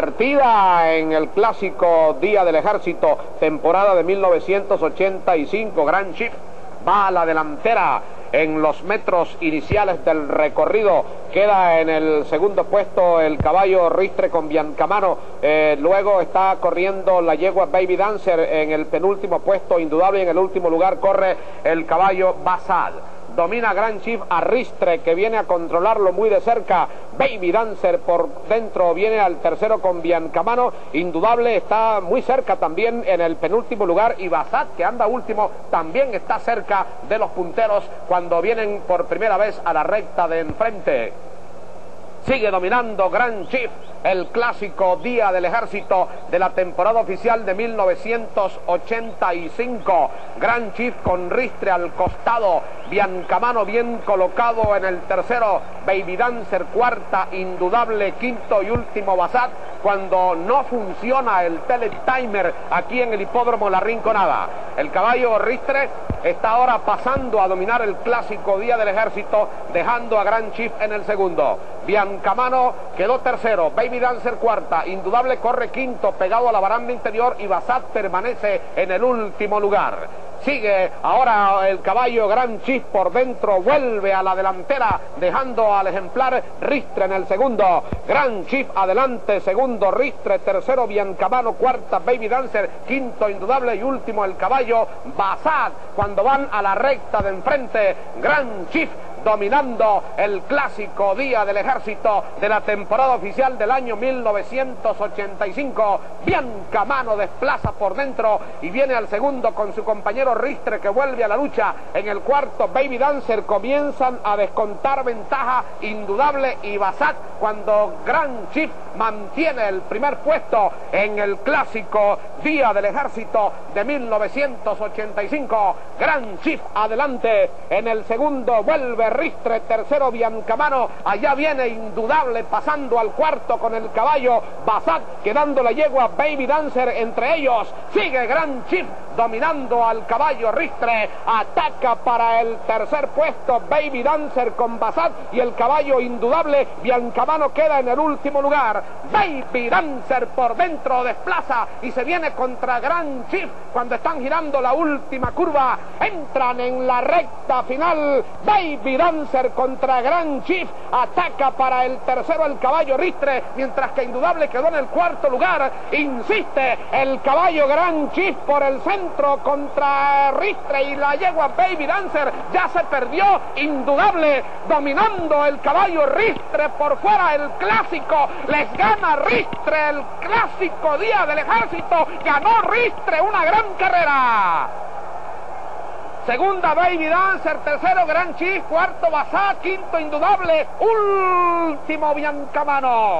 Partida en el clásico Día del Ejército, temporada de 1985, Gran Chief va a la delantera en los metros iniciales del recorrido. Queda en el segundo puesto el caballo Ristre con Biancamano. Eh, luego está corriendo la yegua Baby Dancer en el penúltimo puesto, indudable. En el último lugar corre el caballo Basal domina Gran Chief a Ristre que viene a controlarlo muy de cerca. Baby Dancer por dentro viene al tercero con Biancamano. Indudable está muy cerca también en el penúltimo lugar. Y Basat que anda último también está cerca de los punteros cuando vienen por primera vez a la recta de enfrente. Sigue dominando Gran Chief el clásico Día del Ejército de la temporada oficial de 1985. Gran Chief con ristre al costado, Biancamano bien colocado en el tercero, Baby Dancer cuarta, indudable quinto y último Basat cuando no funciona el teletimer aquí en el hipódromo La Rinconada. El caballo ristre está ahora pasando a dominar el clásico Día del Ejército, dejando a Gran Chief en el segundo. Biancamano quedó tercero, Baby Dancer cuarta, Indudable corre quinto, pegado a la baranda interior y Basat permanece en el último lugar. Sigue ahora el caballo Gran Chief por dentro, vuelve a la delantera, dejando al ejemplar Ristre en el segundo. Gran Chief adelante, segundo Ristre, tercero Biancamano, cuarta Baby Dancer, quinto Indudable y último el caballo Basad. Cuando van a la recta de enfrente, Gran Chief dominando el clásico Día del Ejército de la temporada oficial del año 1985. Bianca Mano desplaza por dentro y viene al segundo con su compañero Ristre que vuelve a la lucha. En el cuarto, Baby Dancer comienzan a descontar ventaja indudable y Basat cuando Gran Chief mantiene el primer puesto en el clásico Día del Ejército de 1985. Gran Chief adelante en el segundo vuelve Ristre, tercero Biancamano, allá viene indudable pasando al cuarto con el caballo Basat, quedando la yegua Baby Dancer entre ellos, sigue Gran Chief dominando al caballo Ristre, ataca para el tercer puesto Baby Dancer con Basat y el caballo indudable Biancamano queda en el último lugar, Baby Dancer por dentro desplaza y se viene contra Gran Chief cuando están girando la última curva, entran en la recta final, Baby Dancer contra Gran Chief, ataca para el tercero el caballo Ristre, mientras que Indudable quedó en el cuarto lugar, insiste el caballo Gran Chief por el centro contra Ristre y la yegua Baby Dancer, ya se perdió, Indudable dominando el caballo Ristre por fuera, el clásico, les gana Ristre, el clásico día del ejército, ganó Ristre, una gran carrera. Segunda Baby Dancer, tercero Gran Chief, cuarto Basá, quinto Indudable, último Biancamano.